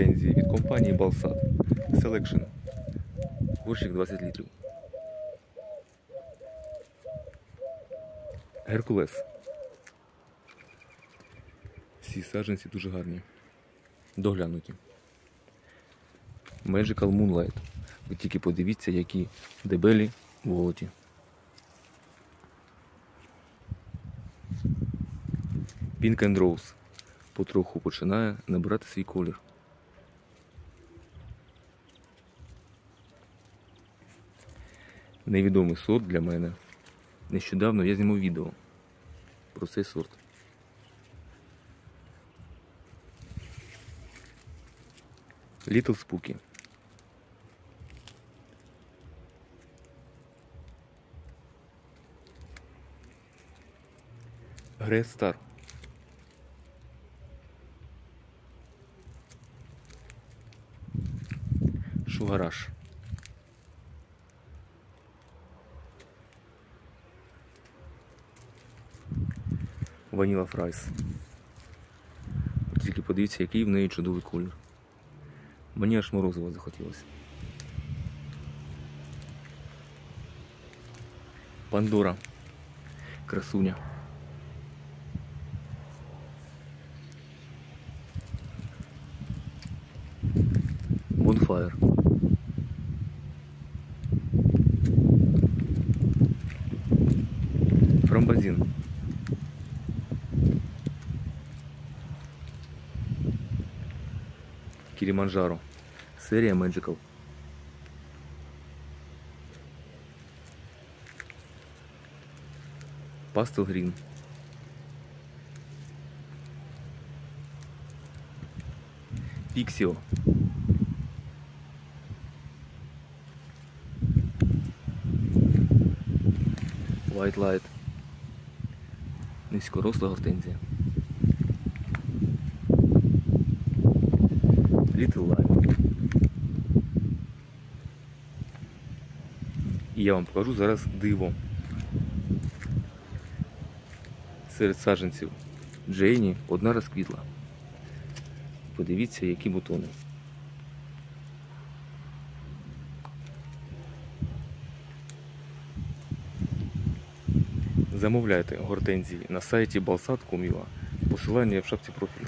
гортензії від компанії Балсад Selection. Горщик 20 літрів. Геркулес. Всі саджанці дуже гарні. Доглянуті. Magical Moonlight. Ви тільки подивіться, які дебелі волоті. Pink and Rose потроху починає набирати свій колір. Невідомий сорт для мене. Нещодавно я знімав відео про цей сорт. Little Spooky. Great Star. Sugar Rush. Vanille Fraise. Тільки подивіться, який в неї чудовий колір. Мені аж морозиво захотілося. Пандора. Красуня. Bonfire. Фрамбазин. Килиманджаро. Серия Magical. Пастел Грин. Пиксио. White Light. Низькоросла гортензія. Little Lime. І я вам покажу зараз диво. Серед саджанців Джейні одна розквітла. Подивіться, які бутони. Замовляйте гортензії на сайті Balsat.com.ua. Посилання в шапці профілю.